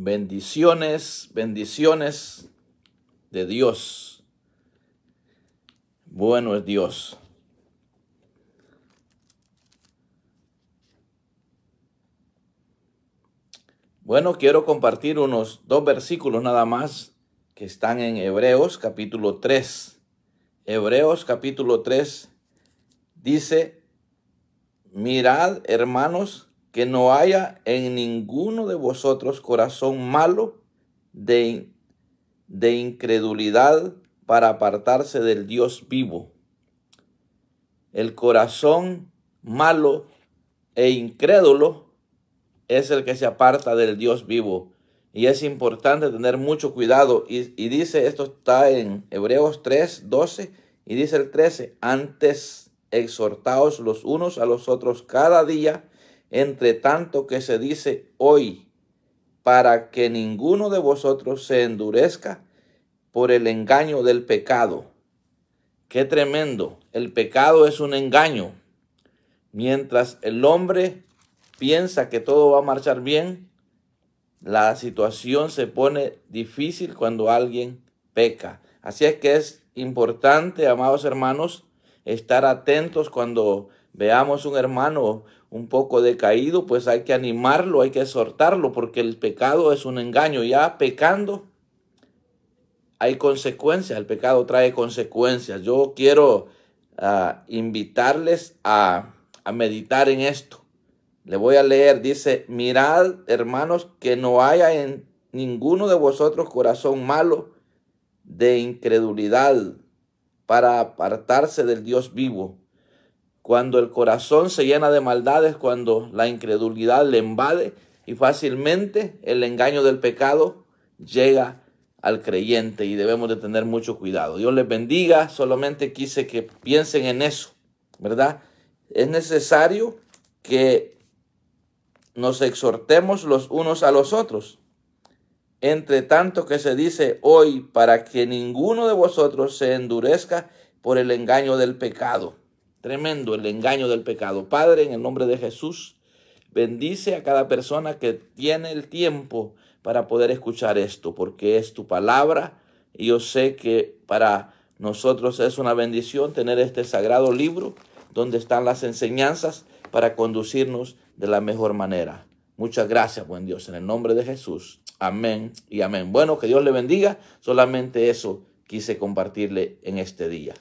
Bendiciones, bendiciones de Dios. Bueno es Dios. Bueno, quiero compartir unos dos versículos nada más que están en Hebreos capítulo 3. Hebreos capítulo 3 dice, mirad hermanos, que no haya en ninguno de vosotros corazón malo de, de incredulidad para apartarse del Dios vivo. El corazón malo e incrédulo es el que se aparta del Dios vivo. Y es importante tener mucho cuidado. Y, y, dice, esto está en Hebreos 3, 12, y dice el 13, antes exhortaos los unos a los otros cada día entre tanto que se dice hoy, para que ninguno de vosotros se endurezca por el engaño del pecado. Qué tremendo. El pecado es un engaño. Mientras el hombre piensa que todo va a marchar bien, la situación se pone difícil cuando alguien peca. Así es que es importante, amados hermanos, estar atentos cuando veamos un hermano un poco decaído, pues hay que animarlo, hay que exhortarlo, porque el pecado es un engaño. Ya pecando hay consecuencias, el pecado trae consecuencias. Yo quiero uh, invitarles a, a meditar en esto. Le voy a leer, dice, mirad hermanos que no haya en ninguno de vosotros corazón malo de incredulidad para apartarse del Dios vivo cuando el corazón se llena de maldades, cuando la incredulidad le invade y fácilmente el engaño del pecado llega al creyente y debemos de tener mucho cuidado. Dios les bendiga, solamente quise que piensen en eso, ¿verdad? Es necesario que nos exhortemos los unos a los otros, entre tanto que se dice hoy, para que ninguno de vosotros se endurezca por el engaño del pecado. Tremendo el engaño del pecado. Padre, en el nombre de Jesús, bendice a cada persona que tiene el tiempo para poder escuchar esto, porque es tu palabra y yo sé que para nosotros es una bendición tener este sagrado libro donde están las enseñanzas para conducirnos de la mejor manera. Muchas gracias, buen Dios, en el nombre de Jesús. Amén y amén. Bueno, que Dios le bendiga. Solamente eso quise compartirle en este día.